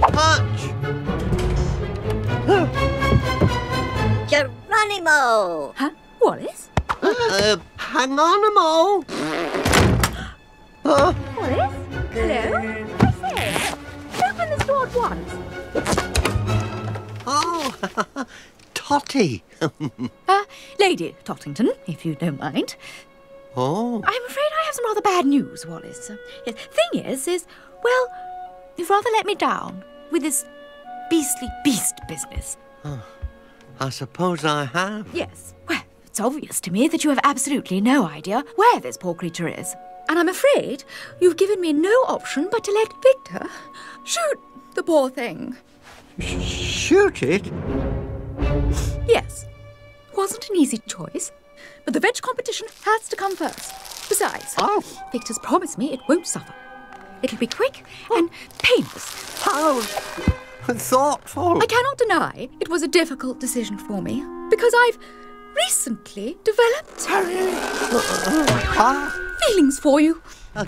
Hutch! Geronimo! Huh? Wallace? Uh, hang on a mo. Uh, Wallace? Hello? I say, open this door at once. oh, Totty. Uh, Lady Tottington, if you don't mind. oh, I'm afraid I have some rather bad news, Wallace. Uh, yes, thing is, is, well, you've rather let me down with this beastly beast business. I suppose I have. Yes. Well, it's obvious to me that you have absolutely no idea where this poor creature is. And I'm afraid you've given me no option but to let Victor shoot the poor thing. Shoot it? Yes. Wasn't an easy choice, but the veg competition has to come first. Besides, Oh, Victor's promised me it won't suffer. It'll be quick and painless. how thoughtful. I cannot deny it was a difficult decision for me because I've recently developed Ah, feelings for you. uh,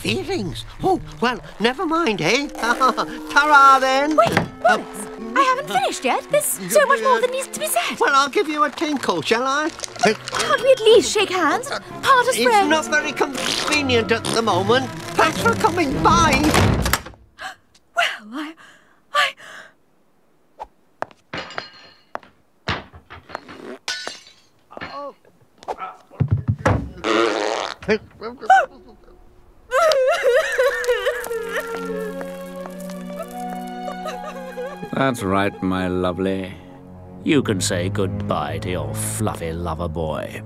feelings. Oh, well, never mind, eh? Ta-ra then. Wait, Wallace, I haven't finished yet. There's so much more that needs to be said. Well, I'll give you a tinkle, shall I? Can't we at least shake hands? Part as It's not very convenient at the moment. Thanks for coming by. Well, I. I. That's right, my lovely. You can say goodbye to your fluffy lover boy.